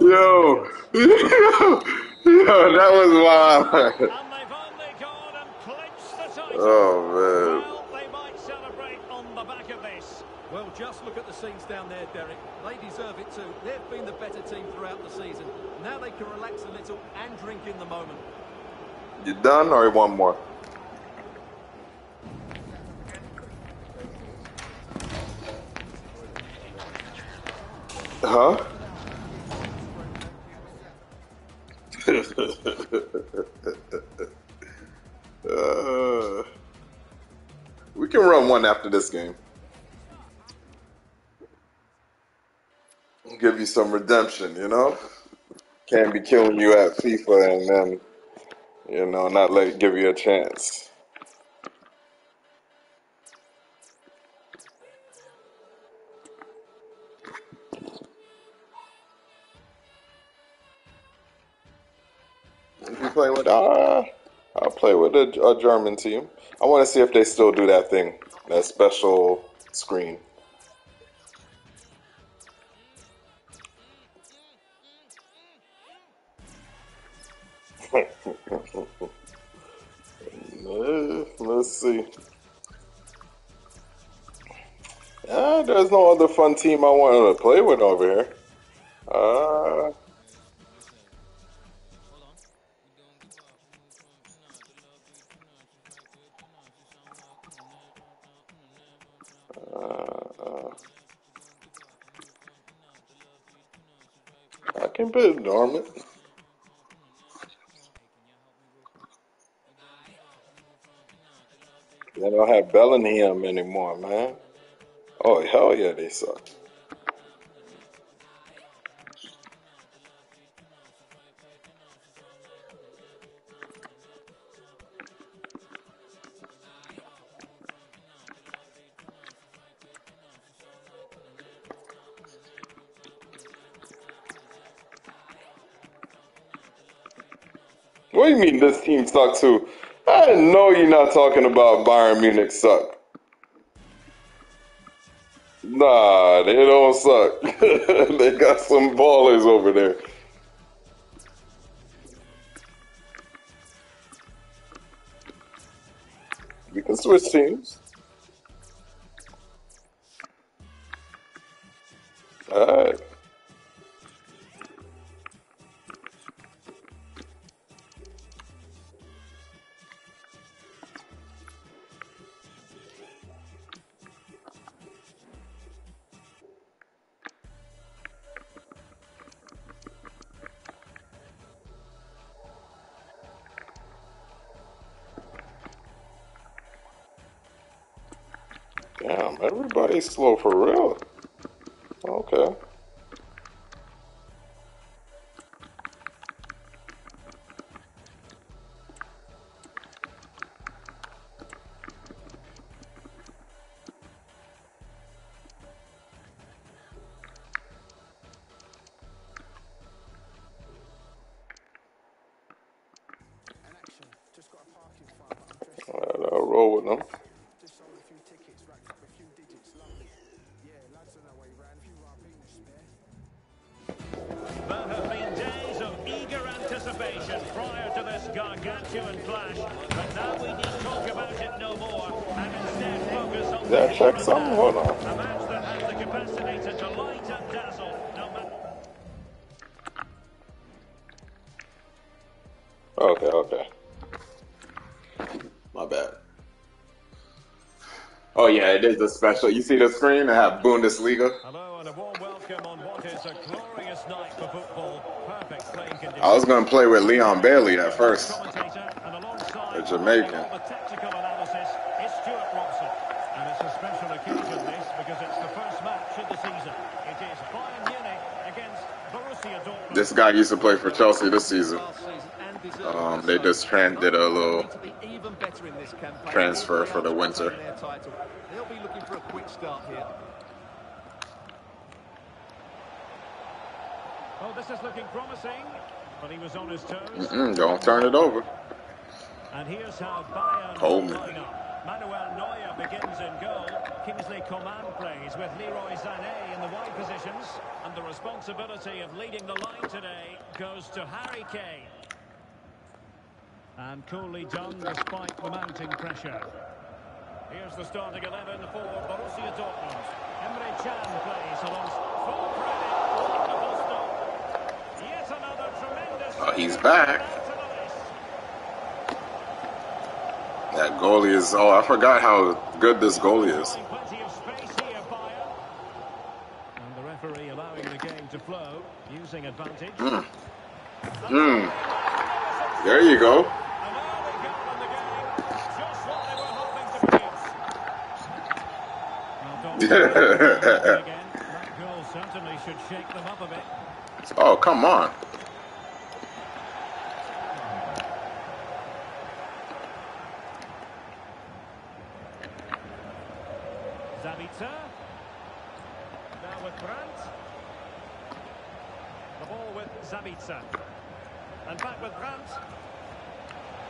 yo, yo, that was wild. And they've only gone and clinched the title. Oh Well, they might celebrate on the back of this. Well, just look at the scenes down there, Derek. They deserve it too. They've been the better team throughout the season. Now they can relax a little and drink in the moment. You done or one more? Huh? uh, we can run one after this game. Give you some redemption, you know? Can't be killing you at FIFA and then, you know, not let give you a chance. You play with, uh, I'll play with a, a German team. I want to see if they still do that thing, that special screen. Let's see. Ah, there's no other fun team I wanted to play with over here. Uh, I can put Dortmund. They don't have Bellingham anymore, man. Oh hell yeah, they suck. What do you mean this team sucks too? I know you're not talking about Bayern Munich suck. Nah, they don't suck. they got some ballers over there. We can switch teams. Slow for real. Okay. Alright, I'll roll Tottenham. There anticipation prior to this gargantuan clash, but now we need talk about it no more and instead focus on Did I the check some, something? Hold on. A match that has the capacity to delight and dazzle, no. Okay, okay. My bad. Oh yeah, it is a special. You see the screen? I have Bundesliga. Hello and a warm welcome on what is a glorious night for football. Perfect playing conditions. I was gonna play with Leon Bailey at first. Jamaican. the occasion this guy used to play for Chelsea this season. Um, they just tran- did a little to transfer for the winter. They'll be looking for a quick start here. Oh, this is looking promising. But he was on his toes. Mm, don't turn it over. And here's how Bayern Coleman. line up. Manuel Neuer begins in goal. Kingsley Coman plays with Leroy Sané in the wide positions. And the responsibility of leading the line today goes to Harry Kane. And coolly done despite the mounting pressure. Here's the starting 11 for Borussia Dortmund. Emre Can plays along full credit. Wonderful stop. Yet another tremendous... Oh, he's back. Add to the list. That goalie is. Oh, I forgot how good this goalie is. Plenty of space. And the referee allowing the game to flow, using advantage. Mm. Mm. There you go. An early goal in the game, just what they were hoping to produce. Well, Dortmund again. That goal certainly should shake them up a bit. Oh, come on. Sabitzer. Now with Brandt. The ball with Sabitzer. And back with Brandt.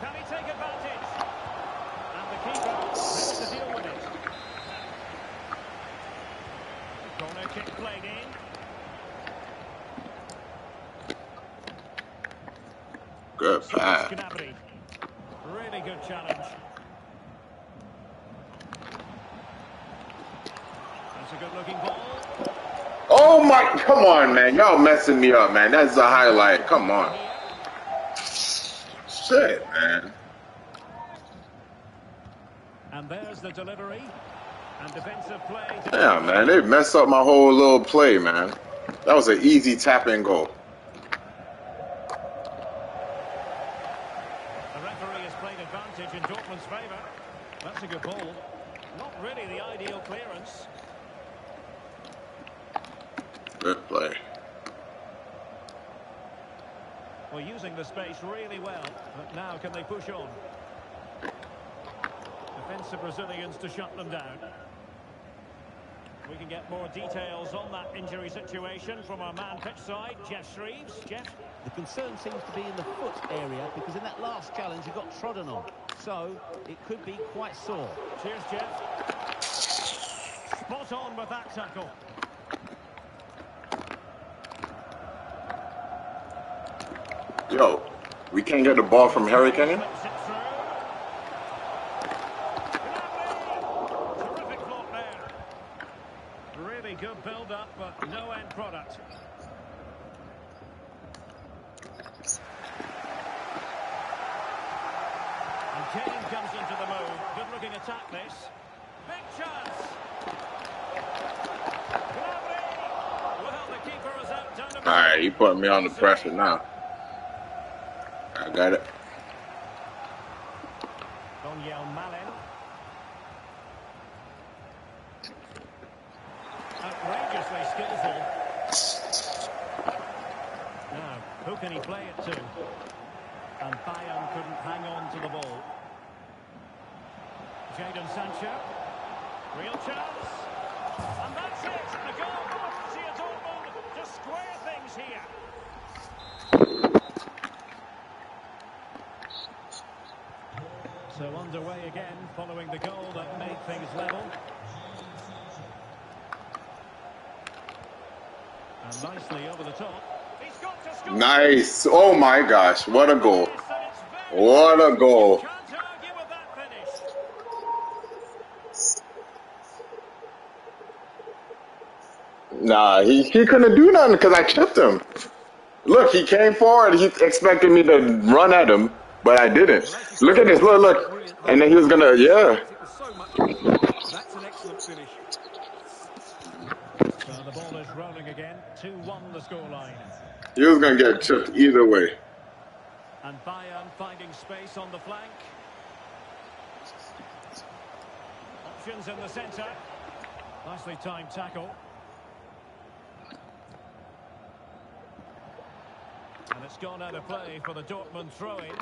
Can he take advantage? And the keeper ready to deal with it. Corner kick played in. Good pass. Really good challenge. That's a good looking ball. Oh my! Come on, man. Y'all messing me up, man. That's a highlight. Come on. Shit, man. And there's the delivery. And defensive play. Damn, man. They messed up my whole little play, man. That was an easy tap and goal. The referee has played advantage in Dortmund's favour. That's a good ball. Not really the ideal clearance. Good play. Well, using the space really well. But now can they push on? Defensive Brazilians to shut them down. We can get more details on that injury situation from our side, Geoff Shreeves. Geoff? The concern seems to be in the foot area because in that last challenge he got trodden on. So it could be quite sore. Cheers, Geoff. Spot on with that tackle. Yo, we can't get the ball from Harry Kane? Flips it through. Gnabry! Terrific block there. Really good build-up, but no end product. And Kane comes into the move. Good-looking attack, this. Big chance. Gnabry! Well, the keeper is out down the middle. Alright, he put me on the pressure now. I got it. Donyell Malen. Outrageously skillful. Now, who can he play it to? And Bayern couldn't hang on to the ball. Jadon Sancho. Real chance. And that's it. A goal for Borussia Dortmund to square things here. So underway again, following the goal that made things level. And nicely over the top. He's got to score. Nice. Oh my gosh, what a goal. Yes, and it's very What a goal. Can't argue with that finish. Nah, he, he couldn't do nothing because I chipped him. Look, he came forward. He expected me to run at him, but I didn't. Look at this. Look, look. And then he was yeah. Was so much. That's an excellent finish. So the ball is rolling again. 2-1 the scoreline. He was gonna get chipped either way. And Bayern finding space on the flank. Options in the centre. Nicely timed tackle. And it's gone out of play for the Dortmund throw-in.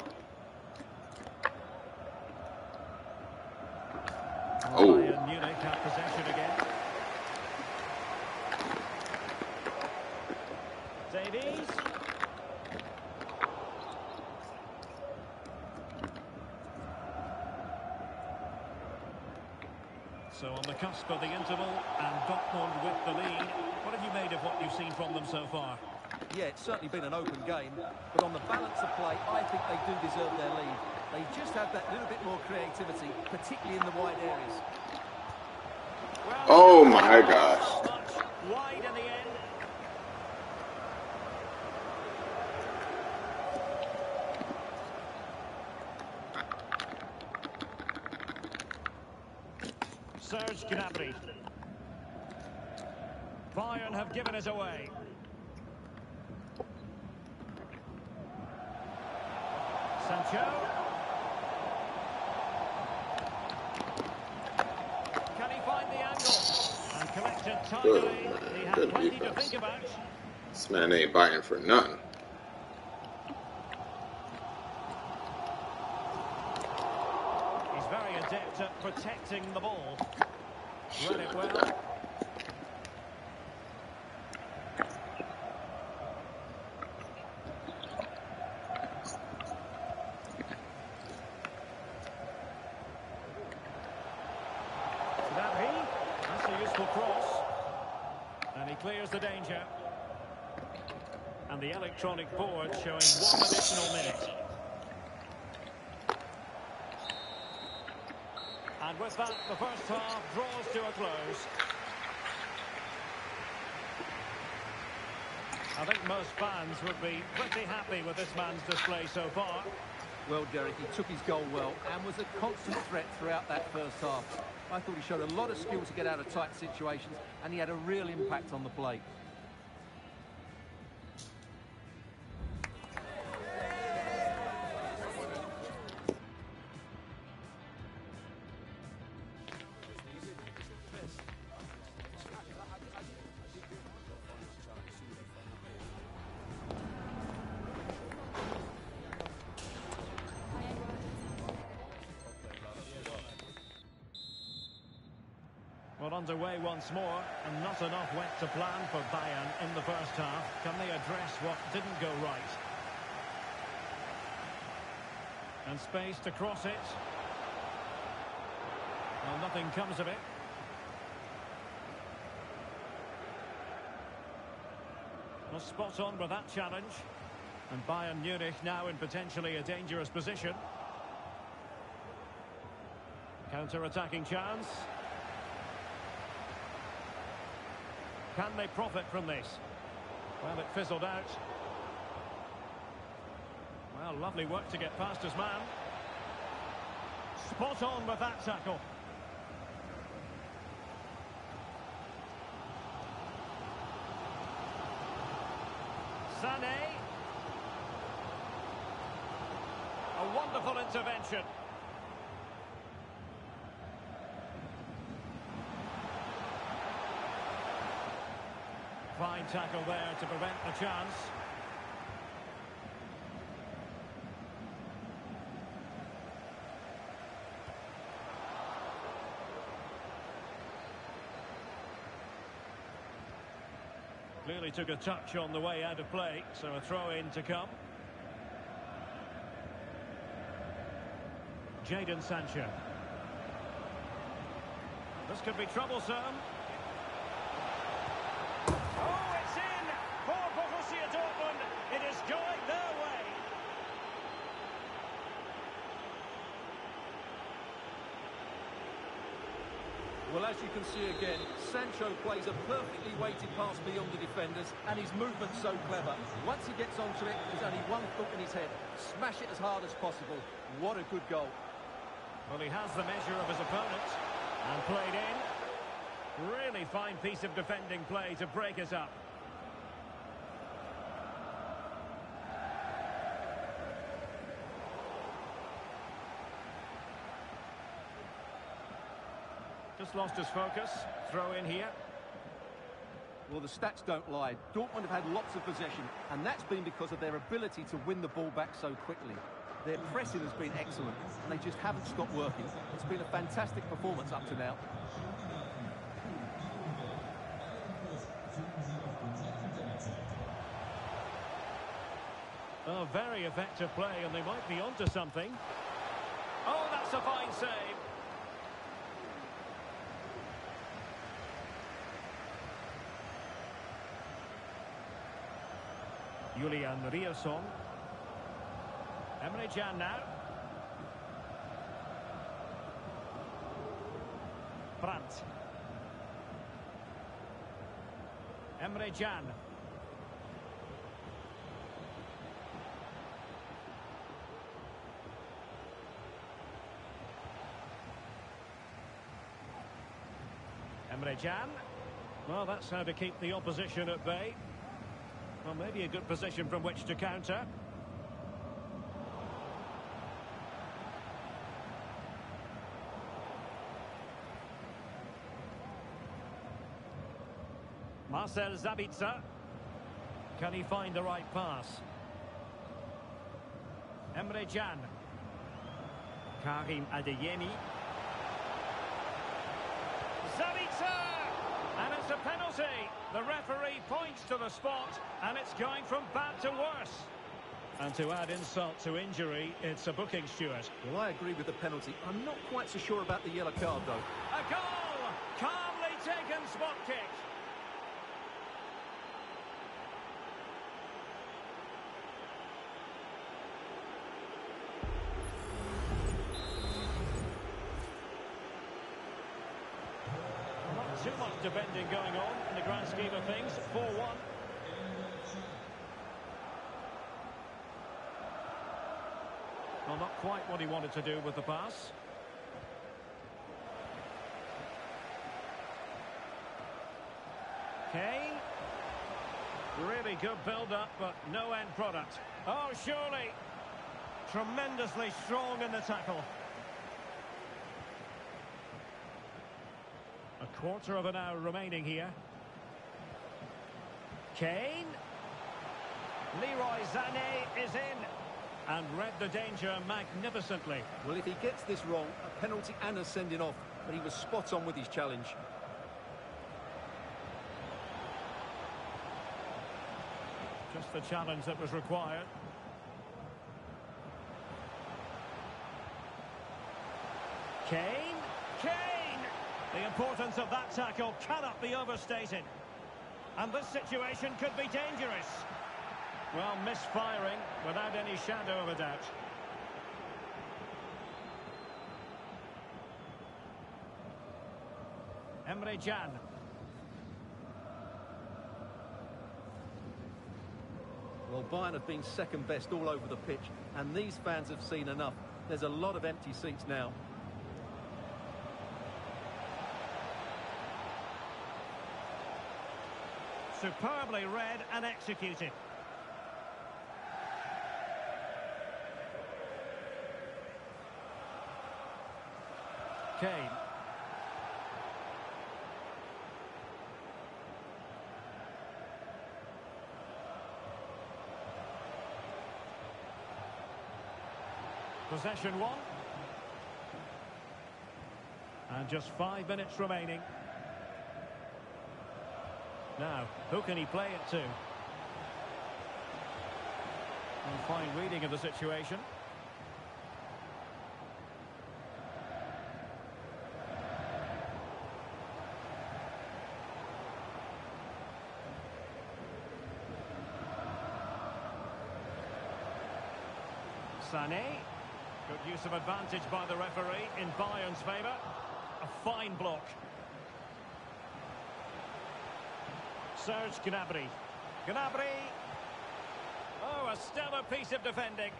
Oh. Bayern Munich have possession again. Davies. So on the cusp of the interval, and Dortmund with the lead. What have you made of what you've seen from them so far? Yeah, it's certainly been an open game, but on the balance of play, I think they do deserve their lead. They just have that little bit more creativity, particularly in the wide areas. Well, Oh my gosh. wide in the end. Serge Gnabry. Bayern have given us away. Sancho. Can he find the angle? And collected Good. Good defense. This man ain't biting for nothing. He's very adept at protecting the ball. Read it well he? That's a useful cross. And he clears the danger. And the electronic board showing one additional minute. And with that, the first half draws to a close. I think most fans would be pretty happy with this man's display so far. Well, Derek, he took his goal well and was a constant threat throughout that first half. I thought he showed a lot of skill to get out of tight situations, and he had a real impact on the play. Underway once more, and not enough went to plan for Bayern in the first half. Can they address what didn't go right? And space to cross it. Well, nothing comes of it. Well, spot on with that challenge. And Bayern Munich now in potentially a dangerous position. Counter-attacking chance. Can they profit from this? Well, it fizzled out. Well, lovely work to get past his man. Spot on with that tackle. Sané. A wonderful intervention. Fine tackle there to prevent the chance. Clearly took a touch on the way out of play, so a throw in to come. Jadon Sancho. This could be troublesome. Oh, it's in for Borussia Dortmund. It is going their way. Well, as you can see again, Sancho plays a perfectly weighted pass beyond the defenders, and his movement's so clever. Once he gets onto it, there's only one foot in his head. Smash it as hard as possible. What a good goal. Well, he has the measure of his opponent and played in. Really fine piece of defending play to break us up. Just lost his focus. Throw in here. Well, the stats don't lie. Dortmund have had lots of possession, and that's been because of their ability to win the ball back so quickly. Their pressing has been excellent, and they just haven't stopped working. It's been a fantastic performance up to now. Oh, very effective play, and they might be onto something. Oh, that's a fine save. Julian Ryerson. Emre Can now. Brandt. Emre Can. Emre Can. Well, that's how to keep the opposition at bay. Well, maybe a good position from which to counter. Marcel Sabitzer. Can he find the right pass? Emre Can. Karim Adeyemi. Sabitzer! And it's a penalty. The referee points to the spot, and it's going from bad to worse. And to add insult to injury, it's a booking, Stewart. Well, I agree with the penalty. I'm not quite so sure about the yellow card, though. A goal! Calmly taken spot kick. Not too much defending going on in the grand scheme of things. 4-1. Well, not quite what he wanted to do with the pass. Kane. Really good build-up, but no end product. Oh, surely. Tremendously strong in the tackle. Quarter of an hour remaining here. Kane. Leroy Sané is in and read the danger magnificently. Well, if he gets this wrong, a penalty and a sending off, but he was spot on with his challenge. Just the challenge that was required. Kane. Kane! The importance of that tackle cannot be overstated. And this situation could be dangerous. Well, misfiring without any shadow of a doubt. Emre Can. Well, Bayern have been second best all over the pitch, and these fans have seen enough. There's a lot of empty seats now. Superbly read and executed. Kane. Possession one. And just five minutes remaining now. Who can he play it to? And fine reading of the situation. Sané. Good use of advantage by the referee in Bayern's favour. A fine block. Serge Gnabry. Gnabry. Oh, a stellar piece of defending.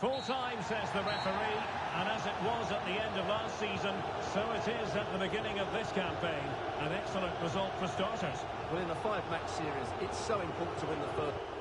Full time, says the referee, and as it was at the end of last season, so it is at the beginning of this campaign. An excellent result for starters. Well, in a five-match series, it's so important to win the first.